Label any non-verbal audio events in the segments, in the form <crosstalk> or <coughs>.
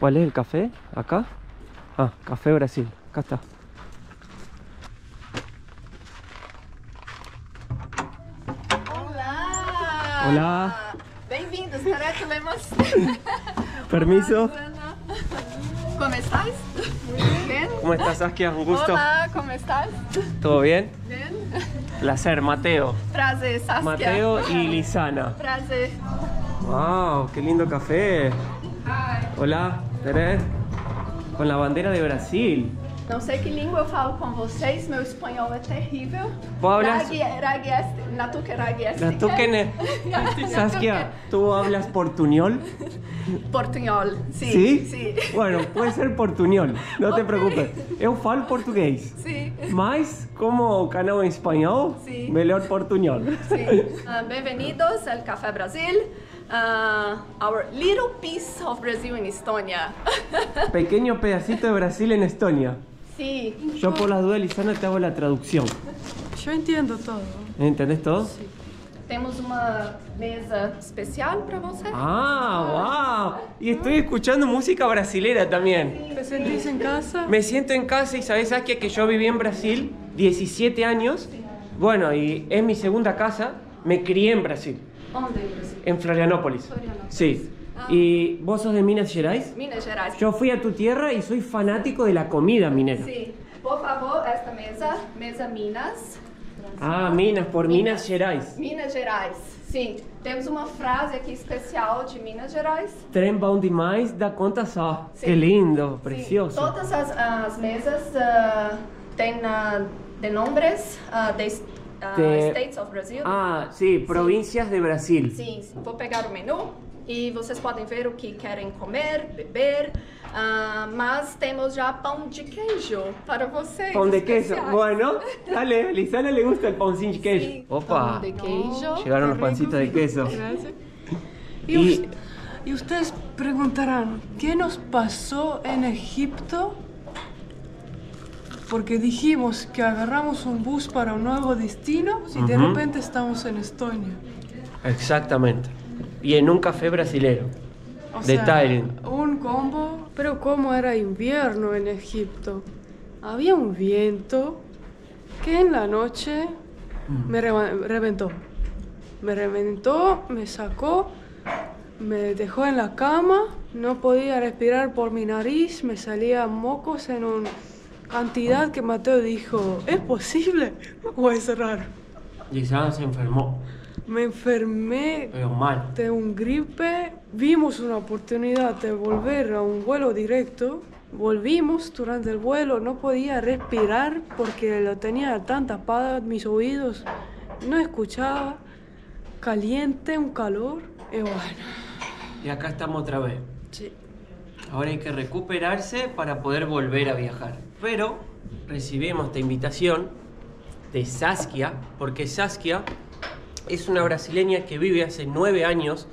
¿Cuál es el café? ¿Acá? Ah, Café Brasil. Acá está. Olá! Olá. Bem-vindos, Careca Lemos. <laughs> Permiso. Como estás? Muy bien. ¿Cómo estás, Saskia? Un gusto. Olá, como estás? ¿Todo bien? Bien. Placer, Mateo. Prazer, Saskia. Mateo y Lisana. Prazer. ¡Wow! ¡Qué lindo café! Hola, Tere. Con la bandera de Brasil. Não sei que língua eu falo com vocês, meu espanhol é terrível. Vos hablas- Ragi- ragieste- Natuque ragieste. La tuquene. <laughs> Saskia, ¿tú hablas portuñol? Portunhol. Sim. ¿Sí? Sim. Bueno, puede ser portuñol, no te Ok. preocupes. Eu falo português. Sim. Mas, como canal em espanhol, Sim. melhor portuñol. Sim. Uh, Bem-vindos ao Café Brasil. Uh, our little piece of Brazil in Estonia. <laughs> Pequeño pedacito de Brasil en Estonia. Sim. Yo por las dudas, Lisana, te hago la traducción. Yo entiendo todo. ¿Entendés todo? Temos uma mesa especial para você. Ah, wow. Y estoy escuchando música brasilera también. ¿Te sentís en casa? Me siento en casa y sabes, Saskia, que yo viví en Brasil 17 años. Bueno, y es mi segunda casa. Me crié en Brasil, Onde em Brasil? en Florianópolis. Florianópolis. Sí. Ah. ¿Y vos sos de Minas Gerais? Minas Gerais. Yo fui a tu tierra y soy fanático de la comida minera. Sim. Por favor, esta mesa, mesa Minas. Ah, Minas, por Minas Gerais. Minas Gerais. Sim. Temos uma frase aqui especial de Minas Gerais. Trem bom demais da conta só. Sim. Qué lindo, Sim, precioso. todas as, as mesas ah, têm ah, de nombres ah, de ah, De- States of Brazil. Ah, sí, provincias de Brasil. Sim, vou pegar o menu e vocês podem ver o que querem comer, beber. ah, mas temos já pão de queijo para vocês. Pão de especiais. Bueno, dale, a Lisana le gusta el pancín de queso. Sim, Opa, Pão de queijo. llegaron los pancitos de queso. Gracias. Y, Y- us- y ustedes preguntarán, ¿qué nos pasó en Egipto? Porque dijimos que agarramos un bus para un nuevo destino y de Ujú. repente estamos en Estonia. Exactamente. Y en un café brasilero. O De sea. Un combo. Pero como era invierno en Egipto, había un viento que en la noche me reva- reventó. Me reventó, me sacó, me dejó en la cama, no podía respirar por mi nariz, me salían mocos en una cantidad que Mateo dijo, ¿es posible <laughs> o es raro? Lisana se enfermó, Me enfermé mal. de un gripe, vimos una oportunidad de volver a un vuelo directo. Volvimos durante el vuelo, no podía respirar porque lo tenía tan tapado mis oídos, no escuchaba, caliente, un calor, y bueno, Y acá estamos otra vez. sí. Ahora hay que recuperarse para poder volver a viajar. Pero recibimos esta invitación de Saskia, porque Saskia es una brasileña que vive hace nueve años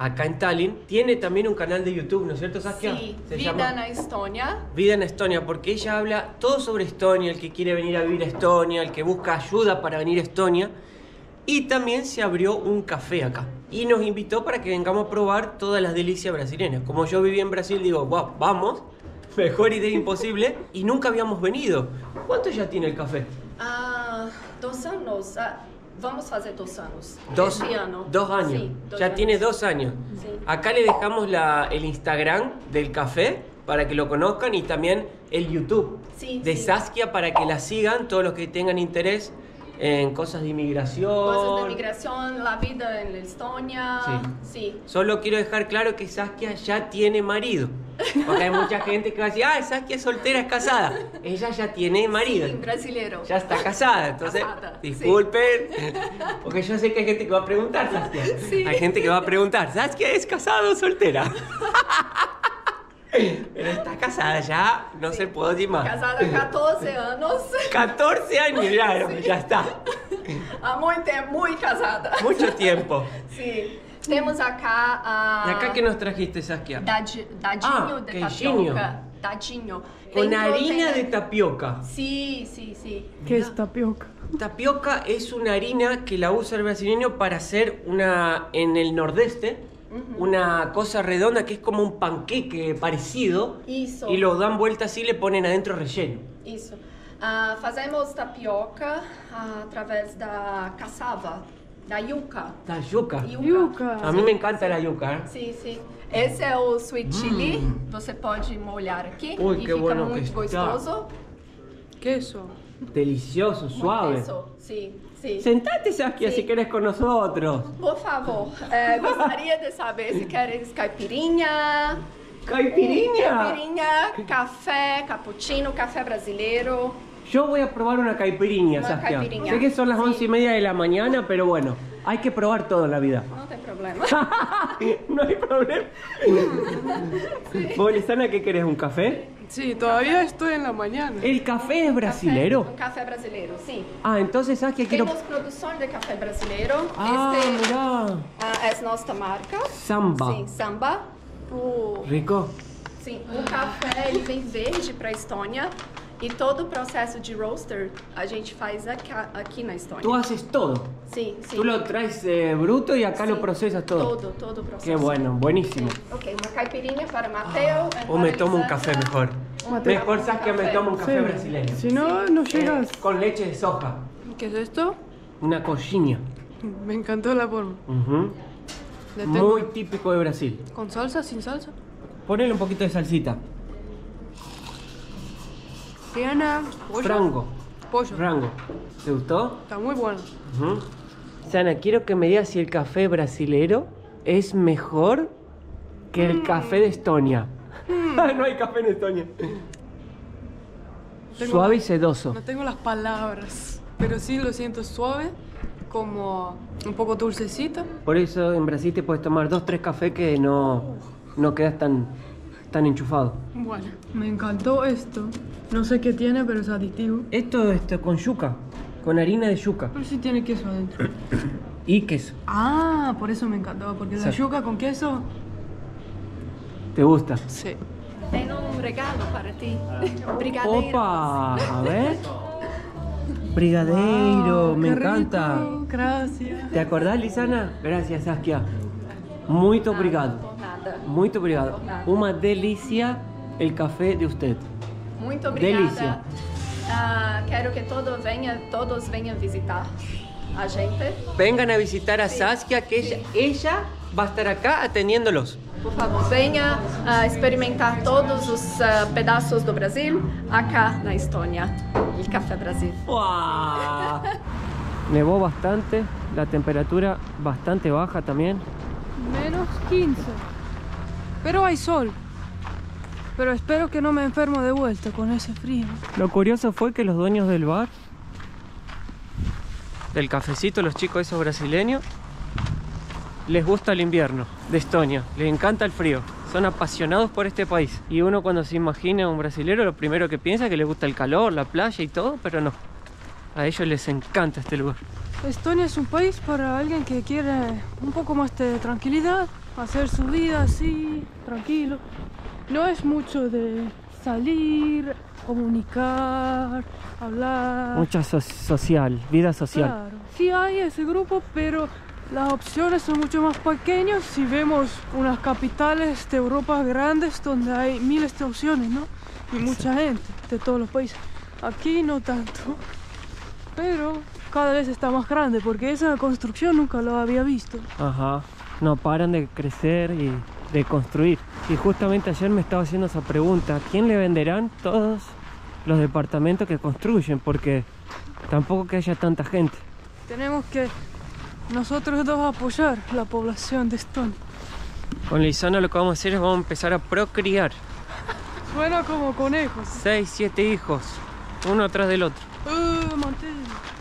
acá en Tallinn. Tiene también un canal de YouTube, ¿no es cierto, Saskia? Sim, Se vida llama na Estônia. Vida en Estonia, porque ella habla todo sobre Estonia, el que quiere venir a vivir a Estonia, el que busca ayuda para venir a Estonia. Y también se abrió un café acá. Y nos invitó para que vengamos a probar todas las delicias brasileñas. Como yo viví en Brasil, digo, wow, vamos. <laughs> Mejor idea imposible. Y nunca habíamos venido. ¿Cuánto ya tiene el café? Ah, dos anos. Ah, vamos dos anos. Dos, Este ano. dos años. Ya tiene dos años. Sí. Acá le dejamos la- el Instagram del café para que lo conozcan y también el YouTube Sí, de. Saskia para que la sigan todos los que tengan interés en cosas de inmigración. Cosas de migración, la vida en Estonia. Sí. Sí. Solo quiero dejar claro que Saskia ya tiene marido. Porque hay mucha gente que va a decir, ah, Saskia es soltera, es casada. Ella ya tiene marido. Sim, brasileiro. Ya está casada, entonces Casada, sí. disculpen, porque yo sé que hay gente que va a preguntar, Saskia. Sí. Hay gente que va a preguntar, ¿Saskia es casada o soltera? <laughs> Pero está casada ya, no se puede decir más. Casada há 14 anos. 14 años, claro, ya está. Há muito tempo, muito casada. Mucho tiempo. Sim. Temos acá a. ¿Y acá qué nos trajiste, Saskia? Dadi- Dadinho Ah, de queijinho. tapioca. Dadinho. Con harina de proteína. tapioca. Sim, sim, sim. ¿Qué es tapioca? Tapioca es una harina que la usa el brasileño para hacer una en el nordeste una cosa redonda que es como un panqueque parecido. Isso. Y lo dan vuelta así y le ponen adentro relleno. Isso. Ah, fazemos tapioca ah, através da caçava, da yuca. La yuca. Yuca. A mí me encanta la yuca. ¿eh? Sim, sim. Esse é o sweet chili. Você pode molhar aqui Ui, e fica bueno que muito está. gostoso. Queso. Delicioso, suave. Isso, sim, sim. Sentate, Saskia, Sí. si querés con nosotros. Por favor, eh, gostaria de saber se queres caipirinha, ¡Caipirinha! caipirinha, café, cappuccino, café brasileiro. Yo voy a probar una caipirinha, Una Saskia. caipirinha. Sé que son las Sí. once y media de la mañana, pero bueno, hay que probar todo en la vida. Não tem problema. <laughs> no hay problema. ¿Vos, Lisana, qué querés? ¿Un café? Sí, todavía estoy en la mañana. ¿El café es brasilero? Café, um café brasileiro, sim. Ah, entonces, Saskia, quiero... Temos produção de café brasileiro. Ah, este mirá. ah, é nossa marca. Samba. Sim, samba. O, Rico. sim, o café ele vem verde para a Estônia e todo o processo de roaster a gente faz aqui, aqui na Estônia. Tú haces todo. Sim, sim. Tú lo traes eh, bruto y acá lo Sim, procesas todo. Todo, todo o processo. Qué bueno, buenísimo. Ok, uma caipirinha para Mateo. O me tomo un café mejor. Mateo. Mejor, Saskia, me tomo un café Sí. brasileño. Si no, no Eh, llegas. con leche de soja. ¿Qué es esto? Una coxinha. Me encantó la forma. Le tengo- Muy típico de Brasil. ¿Con salsa, sin salsa? Ponele un poquito de salsita. Tiene pollo. Frango. Pollo. Rango. ¿Te gustó? Está muy bueno. Ujú. Sana, quiero que me digas si el café brasilero es mejor que el café de Estonia. <laughs> no hay café en Estonia. Tengo- Suave y sedoso. No tengo las palabras, pero sí lo siento suave, como un poco dulcecito. Por eso en Brasil te puedes tomar dos, tres cafés que no, no quedas tan, tan enchufado. Bueno, me encantó esto. No sé qué tiene, pero es adictivo. Esto es con yuca, con harina de yuca Pero sí tiene queso adentro. <coughs> y queso. Ah, por eso me encantó, porque la yuca con queso. ¿Te gusta? Sí. Tenho um regalo para ti. Brigadeiro. Opa, a ver. Brigadeiro, Wow, me encanta. rico, Gracias. ¿Te acordás, Lisana? Gracias, Saskia. Muito obrigado. Por nada. Muito obrigado. Uma delícia el café de usted. Muito obrigada. Delícia. Ah, quero que todo venha, todos venham visitar a gente. Vengan a visitar a Saskia, que ella, ella va a estar acá atendiéndolos. Por favor, venha ah, experimentar todos os ah, pedaços do Brasil acá na Estônia. El Café Brasil. <laughs> Nevó bastante, la temperatura bastante baja también. Menos 15. Pero hay sol. Pero espero que no me enfermo de vuelta con ese frío. Lo curioso fue que los dueños del bar, del cafecito, los chicos esos brasileños, les gusta el invierno de Estonia, les encanta el frío, son apasionados por este país. Y uno cuando se imagina a un brasilero, lo primero que piensa es que les gusta el calor, la playa y todo, pero no. A ellos les encanta este lugar. Estonia es un país para alguien que quiere un poco más de tranquilidad, hacer su vida así, tranquilo. No es mucho de salir, comunicar, hablar. Mucha so- social, vida social. Claro, sí hay ese grupo, pero las opciones son mucho más pequeñas si vemos unas capitales de Europa grandes donde hay miles de opciones, ¿no? Y mucha gente de todos los países. Aquí no tanto, pero cada vez está más grande porque esa construcción nunca lo había visto. Ajá. No paran de crecer y de construir. Y justamente ayer me estaba haciendo esa pregunta. ¿A quién le venderán todos los departamentos que construyen? Porque tampoco que haya tanta gente. Tenemos que nosotros dos apoyar la población de Estonia. Con Lisana lo que vamos a hacer es vamos a empezar a procrear. <laughs> Suena como conejos. Seis, siete hijos, uno atrás del otro. Uh.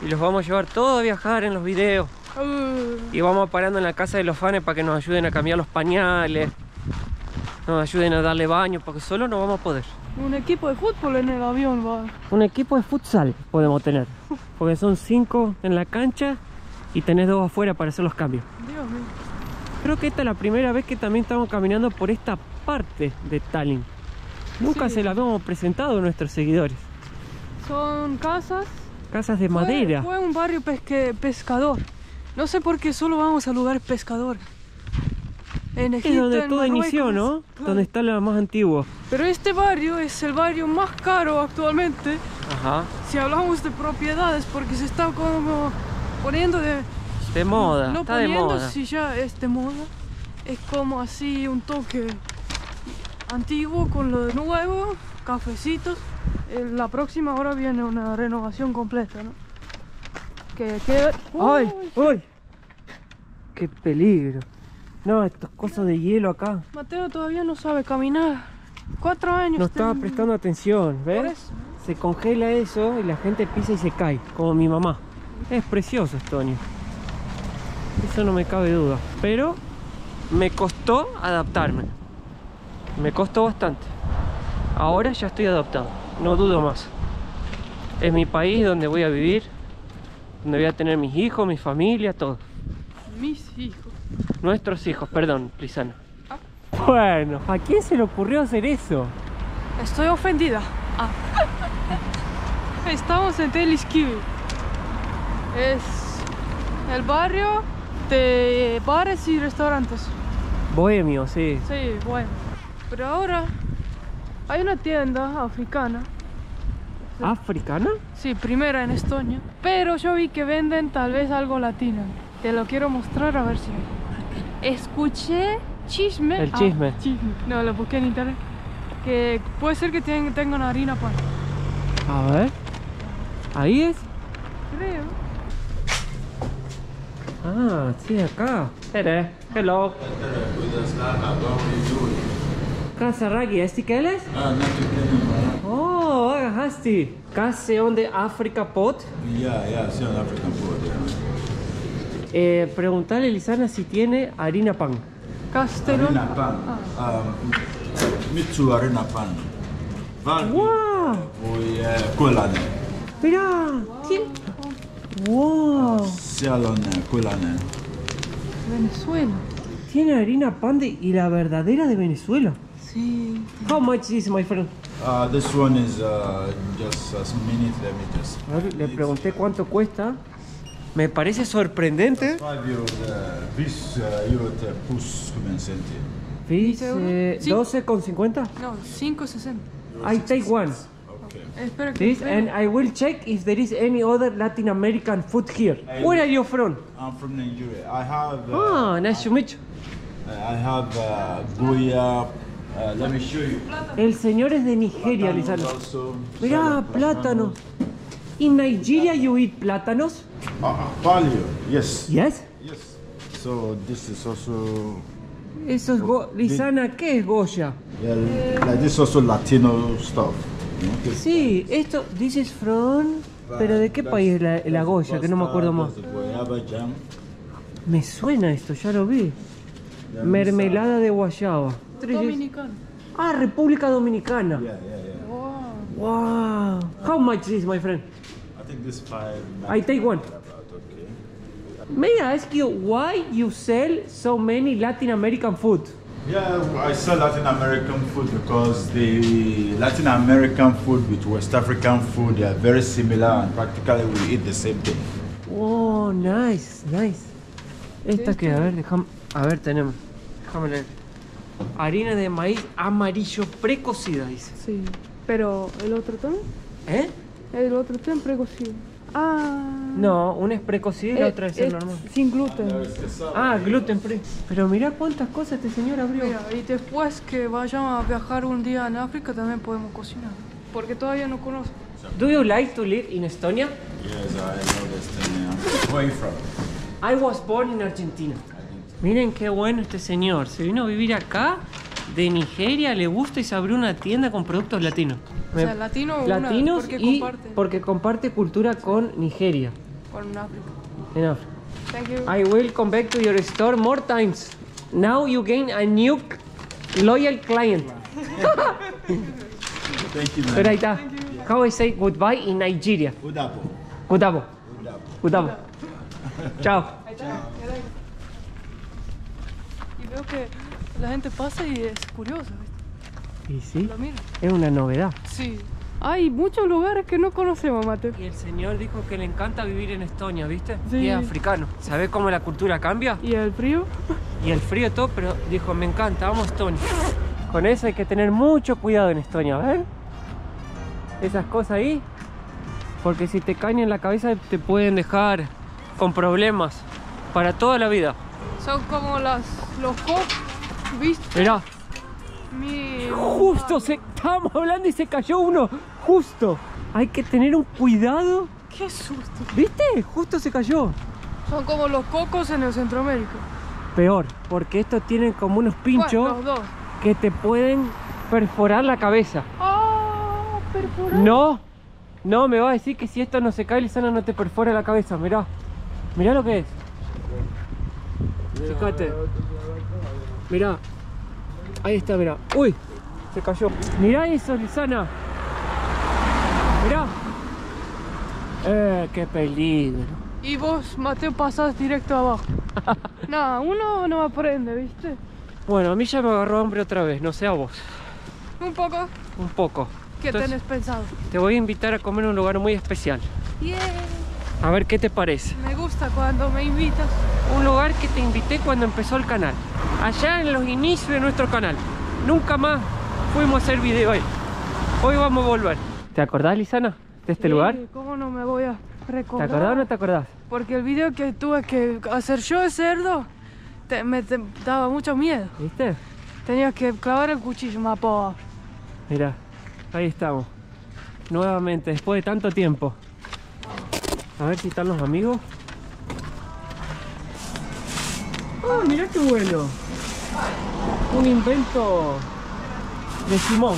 Y los vamos a llevar todos a viajar en los videos. Uh. Y vamos parando en la casa de los fans para que nos ayuden a cambiar los pañales. Nos ayuden a darle baño, porque solo no vamos a poder. Un equipo de fútbol en el avión va. Un equipo de futsal podemos tener. <laughs> Porque son cinco en la cancha y tenés dos afuera para hacer los cambios. Dios mío. Creo que esta es la primera vez que también estamos caminando por esta parte de Tallinn. Nunca Sí. se la habíamos presentado a nuestros seguidores. Son casas. Casas de Fue- madera. Fue, un barrio pesque- pescador. No sé por qué solo vamos a lugares pescadores. En Es donde en todo inició, Marruecos, ¿no? claro. Donde está lo más antiguo. Pero este barrio es el barrio más caro actualmente Ajá. si hablamos de propiedades porque se está como poniendo de... De moda, no está de poniendo moda. si ya es de moda. Es como así un toque antiguo con lo de nuevo, cafecitos. La próxima hora viene una renovación completa, ¿no? Que queda... ¡Ay! ¡Uy! ¡Qué peligro! No, estas cosas de hielo acá. Mateo todavía no sabe caminar. Cuatro años. No estaba ten- prestando atención, ¿ves? Se congela eso y la gente pisa y se cae, como mi mamá. Es precioso Estonia. Eso no me cabe duda. Pero me costó adaptarme. Me costó bastante. Ahora ya estoy adaptado. No dudo más. Es mi país donde voy a vivir. Donde voy a tener mis hijos, mi familia, todo. Mis hijos. Nuestros hijos, perdón, Lisana. Bueno, ¿a quién se le ocurrió hacer eso? Estoy ofendida. Ah. Estamos en Teleskivil. Es el barrio de bares y restaurantes. Bohemio, sí. Sí, bueno. Pero ahora hay una tienda africana. ¿Africana? Sí, primera en Estonia. Pero yo vi que venden tal vez algo latino. Te lo quiero mostrar a ver si. Escuché chisme. El ah, chisme. chisme. No, lo busqué en internet. Que puede ser que ten- tengan harina pan. A ver. Ahí es. Creo. Ah, sí, acá. Tere, hello. Casa Ragi, ¿este qué es? Ah, Kenya, Oh, hasti. Casa on the Africa pot. Yeah, yeah, see on African yeah. Eh, preguntarle Lisana si tiene harina pan. Castellón. Arena pan. Um, me too, arena pan. Val, ¡Wow! we uh, kulane. Mirá. ¿Quién? ¡Wow! Sialone, kulane. Venezuela. Tiene harina pan de, y la verdadera de Venezuela. Sí. How much is my friend? Uh, this one is uh, just a minute, let me just. A ver, le pregunté cuánto cuesta. Me parece sorprendente. 5 euros, uh, bis uh, euro te plus kumensentie. Dice euros? Sí. 12,50. No, 5.60. I take one. Okay. This and I will check if there is any other Latin American food here. Where are you from? I'm from Nigeria. I have. Uh, Ah, nice to meet you. I have uh, Goya. Uh, let me show you. El señor es de Nigeria, also. Mirá, plátano. In Nigeria you eat plátanos? Uh, uh, palio, yes. Yes. Yes. So this is also Eso es go Lisana, ¿qué es Goya? yeah, like this is also Latino stuff. this- Sí, esto, this is from... ¿Pero de qué país es la, Goya? Que no me acuerdo más. Me suena esto, ya lo vi. Mermelada de guayaba. Dominicano. Ah, República Dominicana. Yeah, yeah, yeah. Wow. Wow. How much is my friend? I think this five. I take one. About, okay. May I ask you why you sell so many Latin American food? Yeah, I sell Latin American food because the Latin American food with West African food they are very similar and practically we eat the same thing. Oh, nice, nice. Esta que, a ver, déjame, a ver, tenemos. Déjame leer. Harina de maíz amarillo precocida, dice. Sí. Pero el otro también. ¿Eh? El otro también precocido. Ah. No, una es precocida y la Eh, otra es el normal. Sin gluten. Ah, gluten free. Pero mirá cuántas cosas este señor abrió. Mira, y después que vayamos a viajar un día en África también podemos cocinar. Porque todavía no conozco. Do you like to live in Estonia? Yes, I thing. Yeah. Where are you from? I was born in Argentina. Miren qué bueno este señor. Se vino a vivir acá, de Nigeria, le gusta y se abrió una tienda con productos latinos. O sea, latino latinos porque y comparte. porque comparte cultura con Nigeria, Con África. en África. Thank you. I will come back to your store more times. Now you gain a new loyal client. Thank you, <laughs> man. Pero ahí está. How I say goodbye in Nigeria. Gudabo. Udapo. Gudabo. Chao. Está. Y veo que la gente pasa y es curiosa, ¿viste? Y sí, Lo mira. es una novedad. Sí. Hay muchos lugares que no conocemos, Mateo. Y el señor dijo que le encanta vivir en Estonia, ¿viste? Sí. Y es africano. ¿Sabés cómo la cultura cambia? ¿Y el frío? Y el frío todo, pero dijo, me encanta, vamos a Estonia. Con eso hay que tener mucho cuidado en Estonia, ¿ven? Esas cosas ahí. Porque si te caen en la cabeza te pueden dejar con problemas para toda la vida. Son como las, los cocos, ¿viste? Mirá, Mi... justo se estábamos hablando y se cayó uno. Justo. Hay que tener un cuidado. ¡Qué susto! ¿Viste? Justo se cayó. Son como los cocos en el Centroamérica. Peor, porque estos tienen como unos pinchos Bueno, los dos. que te pueden perforar la cabeza. ¡Ah! perforado. No, no, me va a decir que si esto no se cae, Lisana no te perfora la cabeza. Mirá, mirá lo que es. Fíjate. Mirá, ahí está, mirá. Uy, se cayó. Mirá eso, Lisana. Mirá. Eh, qué peligro. Y vos, Mateo, pasás directo abajo. <laughs> Nada, uno no aprende, ¿viste? Bueno, a mí ya me agarró hambre otra vez, no sé a vos. Un poco. Un poco. ¿Qué Entonces, tenés pensado? Te voy a invitar a comer en un lugar muy especial. Yeah. A ver qué te parece. Me gusta cuando me invitas. Un lugar que te invité cuando empezó el canal. Allá en los inicios de nuestro canal. Nunca más fuimos a hacer video ahí. Hoy vamos a volver. ¿Te acordás, Lisana, de este Sí, lugar? ¿Cómo no me voy a ¿Te recordar? acordás o no te acordás? Porque el video que tuve que hacer yo de cerdo te- me te- daba mucho miedo. ¿Viste? Tenía que clavar el cuchillo, mapa. Mira, ahí estamos. Nuevamente, después de tanto tiempo. A ver si están los amigos. ¡Ah, mirá qué bueno! Un invento de Simón.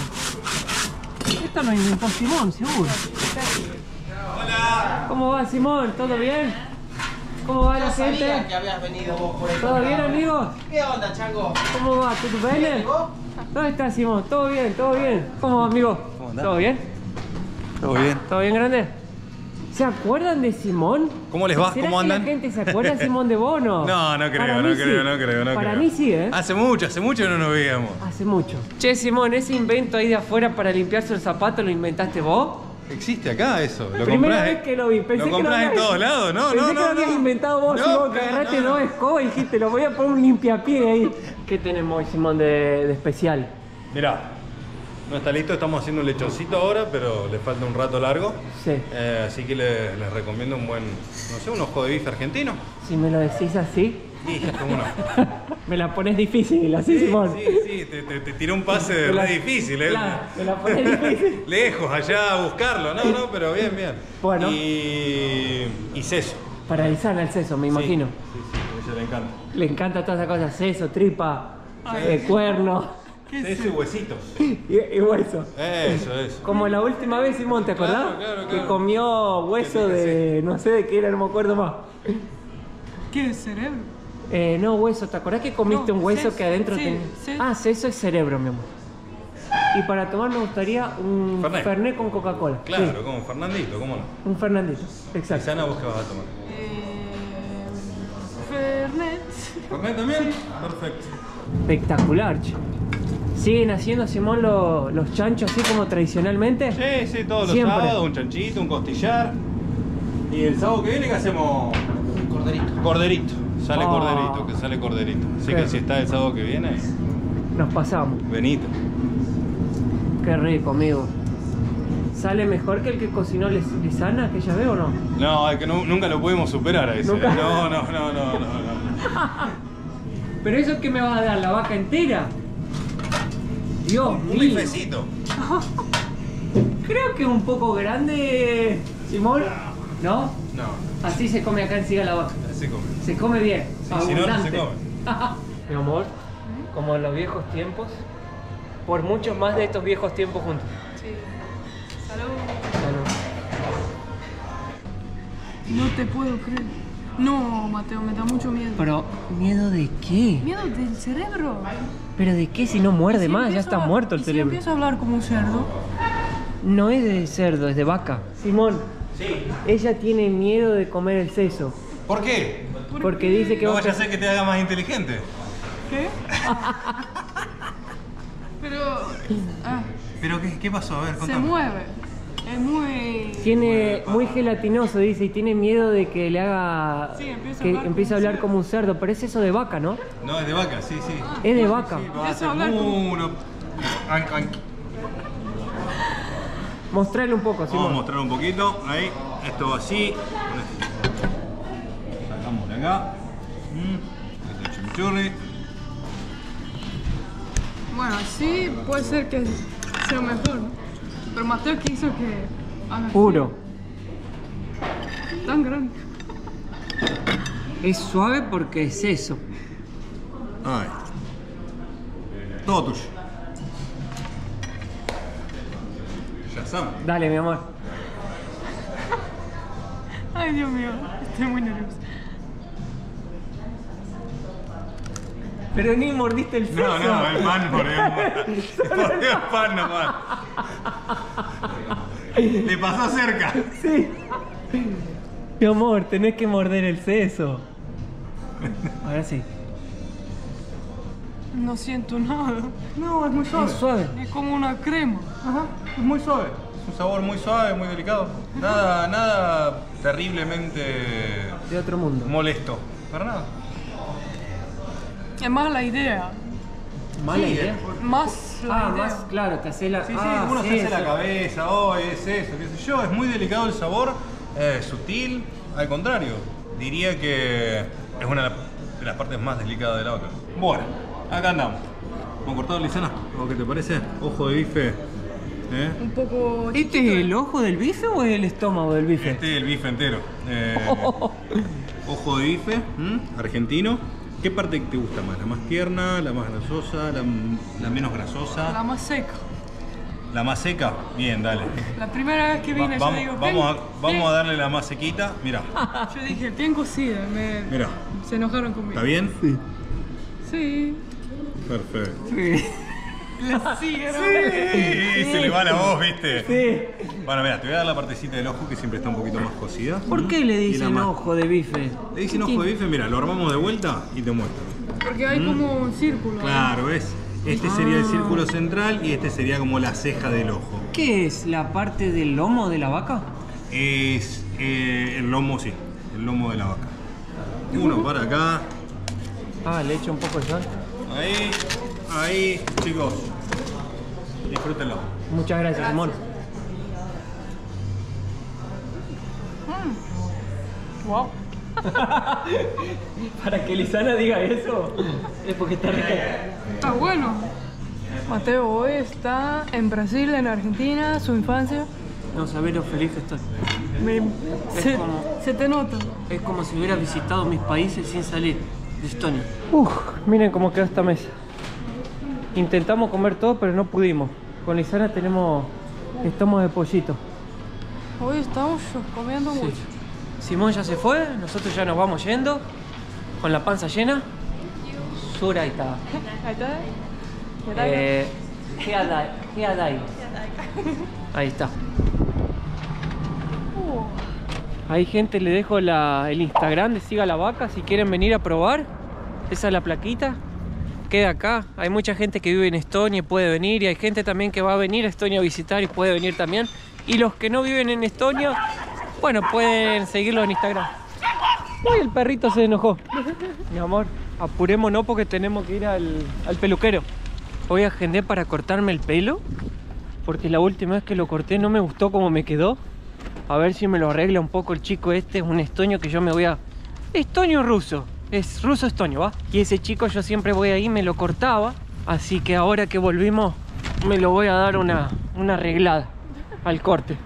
Esto lo inventó Simón, seguro. Hola. ¿Cómo va Simón? ¿Todo bien? ¿Cómo va la sabía gente? que habías venido vos por el ¿Todo bien, amigos? ¿Qué onda, chango? ¿Cómo va? ¿Todo bien? ¿Dónde está Simón? ¿Todo bien? ¿Todo bien? ¿Cómo va, amigo? ¿Cómo andás? ¿Todo bien? Todo bien. ¿Todo bien, grande? ¿Se acuerdan de Simón? ¿Cómo les va? ¿Será ¿Cómo que andan? la gente se acuerda de Simón de Bono? <laughs> No, no creo, Para no mí creo, sí. no creo, no Para creo. mí sí, ¿eh? Hace mucho, hace mucho no nos veíamos. Hace mucho. Che, Simón, ese invento ahí de afuera para limpiarse el zapato, ¿lo inventaste vos? Existe acá eso. Lo Primera comprás, vez que lo vi. Pensé lo que comprás habías- en todos lados. No, Pensé no, que no. lo habías no. inventado vos, No, Simón, que agarraste no, no. dos escobas y dijiste, lo voy a poner un limpiapié ahí. <laughs> ¿Qué tenemos hoy, Simón, de, de especial? Mirá, no está listo, estamos haciendo un lechoncito ahora, pero le falta un rato largo. Sí. Eh, así que le- les recomiendo un buen, no sé, un ojo de bife argentino. Si me lo decís así, ¿cómo no? <laughs> me la pones difícil, así, Sí, Simón. sí, sí, te, te, te tiré un pase Me la- re difícil, ¿eh? Claro, me la pones <laughs> difícil. Lejos, allá a buscarlo. No, no, pero bien, bien. Bueno. Y, y seso. Para Lisana el seso, me imagino. Sí, sí, a ella le encanta. Le encanta todas esas cosas, seso, tripa, eh, cuerno Seso y huesitos. <laughs> y, y hueso. Eso, eso. Como la última vez, Simón, ¿te acordás? Claro, claro, Que claro. comió hueso Que te de... no sé de qué era, no me acuerdo más. ¿Qué es cerebro? Eh, no, hueso, ¿te acordás que comiste No, un hueso seso, que adentro sí, tenía? sí. Ah, seso es cerebro, mi amor. Y para tomar me gustaría un Fernet. Fernet con Coca-Cola. Claro, Sí, como Fernandito, ¿cómo no? un Fernandito, exacto. Sana, ¿vos qué vas a tomar? Eh, Fernet. ¿Fernet también? Perfecto. Espectacular, che. ¿Siguen haciendo, Simón, lo- los chanchos así como tradicionalmente? Sí, sí, todos los Siempre. sábados, un chanchito, un costillar. Y el sábado que viene que hacemos Corderito. corderito. Sale Ah. corderito, que sale corderito. Así Qué- que si está el sábado que viene, Nos pasamos. venite. Qué rico, amigo. ¿Sale mejor que el que cocinó Lis- Lisana, que ya veo o no? No, es que nu- nunca lo pudimos superar a ese. Nunca. No, no, no, no, no, no. <laughs> ¿Pero eso qué me vas a dar? ¿La vaca entera? Dios Un mío. bifecito. <laughs> Creo que un poco grande, Simón. ¿No? No, Así se come acá en Siga la Vaca. así come. Se come bien. Sí, si no, no se abundante. come. <laughs> Mi amor, como en los viejos tiempos, por muchos más de estos viejos tiempos juntos. Sí. Salud. Bueno, No te puedo creer. No, Mateo, me da mucho miedo. pero, ¿miedo de qué? ¿Miedo del cerebro? ¿Pero de qué si no muerde Si más? Ya está a- muerto el y cerebro. Si empiezo a hablar como un cerdo. No es de cerdo, es de vaca. Simón, Sí. ella tiene miedo de comer el seso. ¿Por qué? Porque dice que No va vaya a ser que te haga más inteligente. ¿Qué? <laughs> Pero. Ah, ¿Pero qué, qué pasó? A ver, se contame. mueve. Es muy... Tiene muy gelatinoso, dice, y tiene miedo de que le haga. Sí, empieza a que empiece a como hablar cerdo. como un cerdo. Parece eso de vaca, ¿no? No, es de vaca, sí, sí. Es de vaca. Sí, va a. Mostrarle un poco, Vamos a mostrar un poquito. Ahí, esto va así. Sacamos de acá. Mm, Este chimichurri. Bueno, sí puede ser que sea mejor, ¿no? Pero Mateo quiso que haga así. Puro. Tan grande. Es suave porque es eso. Ahí. Todo tuyo. Ya saben. Dale, mi amor. Ay, Dios mío, estoy muy nerviosa. Pero ni mordiste el No, no, el pan por el <laughs> Por el pan nomás. Le pasó cerca. Sí. Mi amor, tenés que morder el seso. Ahora sí. No siento nada. No, es muy suave. Es suave. Es como una crema. Ajá, es muy suave. Es un sabor muy suave, muy delicado. Nada, nada terriblemente De otro mundo. molesto. Para nada. Es más la idea. Mala Sí, idea. Más la Ah, idea. más claro, te hace la. Sí, sí, ah, uno se hace la cabeza, oh, es eso, qué sé yo. Es muy delicado el sabor, es sutil. Al contrario, diría que es una de las partes más delicadas de la vaca. Bueno, acá andamos. ¿Hemos cortado lisana? ¿O qué te parece? Ojo de bife. ¿eh? Un poco ¿Este es el ojo del bife o es el estómago del bife? Este es el bife entero. Eh, <laughs> ojo de bife, ¿m? argentino. ¿Qué parte te gusta más? ¿La más tierna, la más grasosa, la, la menos grasosa? la más seca. ¿La más seca? Bien, dale. La primera vez que Va- vine yo vamos, digo, vamos, bien- a, vamos a darle la más sequita. Mira, <laughs> Yo dije, bien cocida. Me... mira. Se enojaron conmigo. ¿Está bien? Sí. Sí. Perfecto. Sí, era Sí, se le va la voz, ¿viste? Sí. Bueno, mira, te voy a dar la partecita del ojo que siempre está un poquito más cocida. ¿Por qué le dicen más- ojo de bife? Le dicen ojo de bife, mira, lo armamos de vuelta y te muestro. Porque hay como un círculo. ¿no? Claro, ¿ves? Este sería el círculo central y este sería como la ceja del ojo. ¿Qué es? ¿La parte del lomo de la vaca? Es eh, el lomo, sí, el lomo de la vaca. Uno para acá, Ah, le echo un poco de sal. ahí, ahí, chicos. Disfrútenlo. Muchas gracias, Simón. Wow. <laughs> Para que Lisana diga eso, es porque está rica. Está bueno. Mateo hoy está en Brasil, en Argentina, su infancia. No sabés lo feliz que estoy. Me- se, como- se te nota. Es como si hubiera visitado mis países sin salir de Estonia. Uf, miren cómo quedó esta mesa. Intentamos comer todo, pero no pudimos. Con Lisana tenemos estómago de pollito. Hoy estamos comiendo mucho. Simón ya se fue, nosotros ya nos vamos yendo. Con la panza llena. <laughs> Ahí está. ¿Qué tal? Eh. <laughs> Ahí está. Ahí gente, le dejo la- el Instagram de Siga la Vaca si quieren venir a probar. Esa es la plaquita. Queda acá. Hay mucha gente que vive en Estonia y puede venir. Y hay gente también que va a venir a Estonia a visitar y puede venir también. Y los que no viven en Estonia, bueno, pueden seguirlo en Instagram. Uy, el perrito se enojó. Mi amor, apurémonos porque tenemos que ir al, al peluquero. Hoy agendé para cortarme el pelo. Porque la última vez que lo corté no me gustó cómo me quedó. A ver si me lo arregla un poco el chico este. Es un estonio que yo me voy a... Estonio ruso. Es ruso estonio, ¿va? Y ese chico yo siempre voy ahí, me lo cortaba. Así que ahora que volvimos, me lo voy a dar una, una arreglada al corte.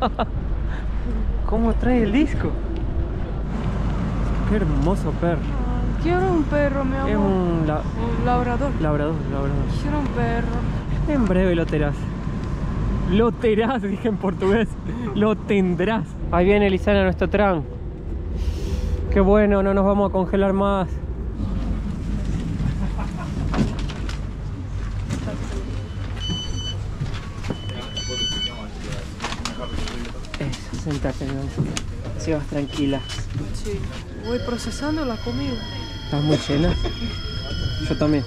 <laughs> ¿Cómo trae el disco? Qué hermoso perro. quiero un perro, mi amor. Es un la- Un labrador. labrador, labrador. Quiero un perro. En breve lo terás. Lo terás, dije en portugués. Lo tendrás. Ahí viene Lisana, nuestro tran. Qué bueno, no nos vamos a congelar más. Eso, sentate, mi. Así vas tranquila. Sí. Voy procesando la comida. ¿Estás muy llena? Yo también.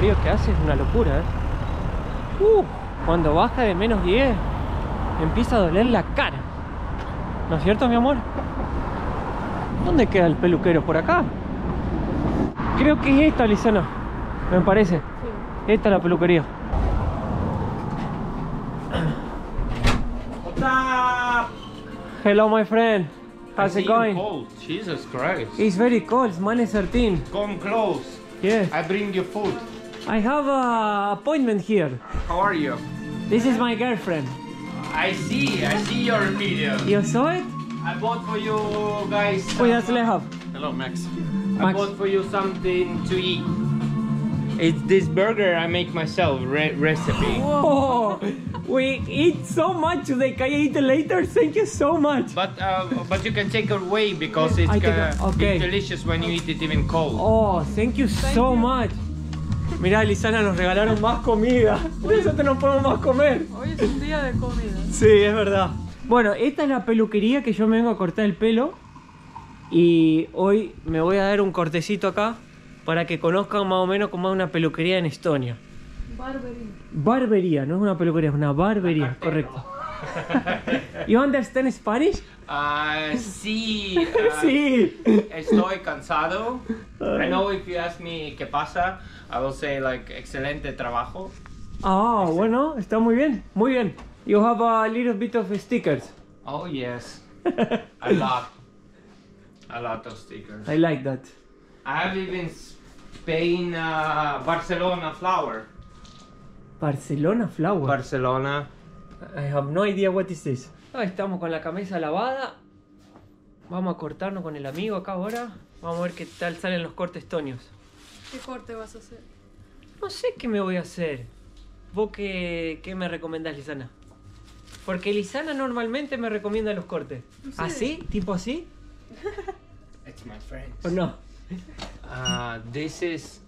Frío que hace es una locura, ¿eh? Uh, cuando baja de menos 10, empieza a doler la cara. ¿No es cierto, mi amor? ¿Dónde queda el peluquero? ¿Por acá? Creo que es esta, Lisana. Me parece. Esta es la peluquería. What's up? Hello, my friend. How's it going? cold. Jesus Christ. It's very cold. It's minus 13. Come close. Yeah. I bring you food. I have a appointment here. How are you? This is my girlfriend. I see. I see your video. You saw it? I bought for you guys. Oh, yes, some- have. Hello, Max. I bought for you something to eat. It's this burger I make myself re- recipe. Oh, we eat so much today. Can I eat it later? Thank you so much. But uh, but you can take it away because it's, uh, okay. it's delicious when you eat it even cold. Oh, thank you so much. Mira, Lisana, nos regalaron más comida. Por eso te nos podemos más comer. Hoy es un día de comida. Sí, es verdad. Bueno, esta es la peluquería que yo me vengo a cortar el pelo. Y hoy me voy a dar un cortecito acá para que conozcan más o menos cómo es una peluquería en Estonia. Barbería. Barbería, no es una peluquería, es una barbería, correcto. You understand Spanish? Uh, sí. uh, Sí. Estoy cansado. I know if you ask me qué pasa, I will say like excelente trabajo. Ah, bueno, está muy bien, muy bien. You have a little bit of stickers. Oh yes, <laughs> a lot, a lot of stickers. I like that. I have even Spain, uh, Barcelona flower. Barcelona Flower. Barcelona. I have no idea what is this. Ah, estamos con la camisa lavada. Vamos a cortarnos con el amigo acá ahora. Vamos a ver qué tal salen los cortes tonios. ¿Qué corte vas a hacer? No sé qué me voy a hacer. ¿Vos qué, qué me recomendás, Lisana? Porque Lisana normalmente me recomienda los cortes. sé. ¿Así? ¿Tipo así? <laughs> It's my friends. ¿O no? Uh, this is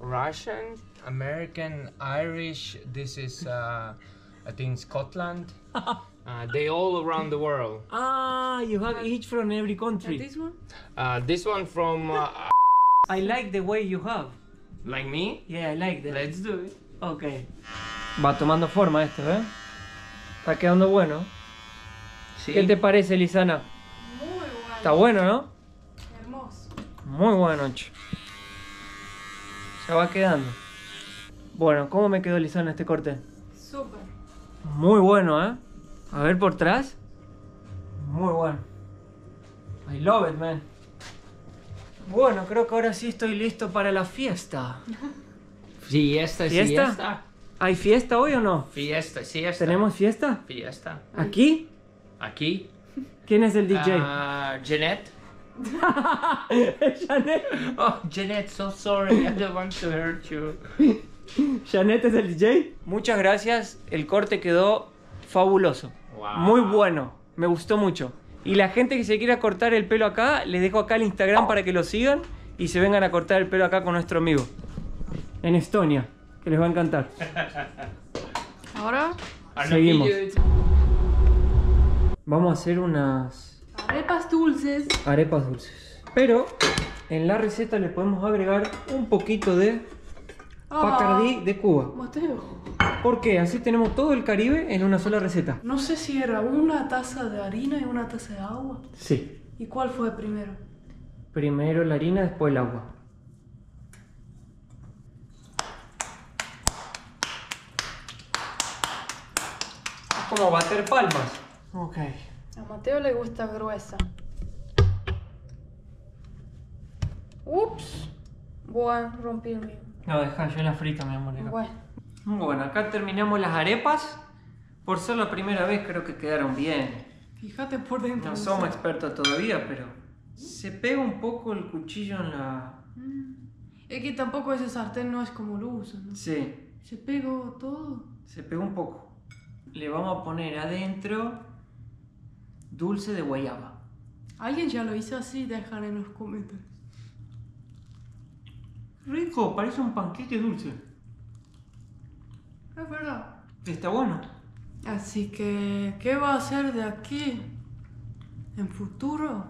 Russian, American, Irish. This is, uh, I think, Scotland. <laughs> uh, they all around the world. Ah, you have each from every And country. this one? Uh, this one from, uh, I like the way you have. like me. Yeah, I like that. Let's do it. Ok. Va tomando forma esto, ¿eh? Está quedando bueno. Sí. ¿Qué te parece, Lisana? Muy bueno. Está bueno, ¿no? Hermoso. Muy bueno, che. Se va quedando. Bueno, ¿cómo me quedó Lisana este corte? Súper. Muy bueno, ¿eh? A ver por atrás. Muy bueno. I love it, man. Bueno, creo que ahora sí estoy listo para la fiesta. <laughs> Fiesta, ¿Fiesta? fiesta. ¿Hay fiesta hoy o no? Fiesta, fiesta. ¿Tenemos fiesta? Fiesta. ¿Aquí? Aquí. ¿Quién es el DJ? Uh, Jeanette. <laughs> Janet. Oh, Jeanette, so sorry. I don't want to hurt you. <laughs> <laughs> Janet es el DJ. Muchas gracias. El corte quedó fabuloso. Wow. Muy bueno. Me gustó mucho. Y la gente que se quiera cortar el pelo acá, les dejo acá el Instagram para que lo sigan y se vengan a cortar el pelo acá con nuestro amigo. En Estonia, que les va a encantar. <laughs> Ahora, Seguimos. Vamos a hacer unas arepas dulces. arepas dulces. Pero en la receta le podemos agregar un poquito de Bacardí de Cuba. Ah, Mateo, ¿Por qué? Así tenemos todo el Caribe en una sola receta. no sé si era una taza de harina y una taza de agua. Sí. ¿Y cuál fue primero? Primero la harina, después el agua. Es como bater palmas. Ok. A Mateo le gusta gruesa. Ups. Bueno, rompí el mío. No, deja, yo la frito, mi amor. acá. Bueno. Bueno, acá terminamos las arepas. Por ser la primera vez creo que quedaron bien. Fíjate por dentro. No somos expertos todavía, pero se pega un poco el cuchillo en la... Es que tampoco ese sartén no es como lo usan. ¿no? Sí, Se pegó todo. se pegó un poco. Le vamos a poner adentro dulce de guayaba. Alguien ya lo hizo así, dejan en los comentarios. Rico, parece un panqueque dulce. Es verdad. Está bueno. Así que, ¿qué va a hacer de aquí en futuro?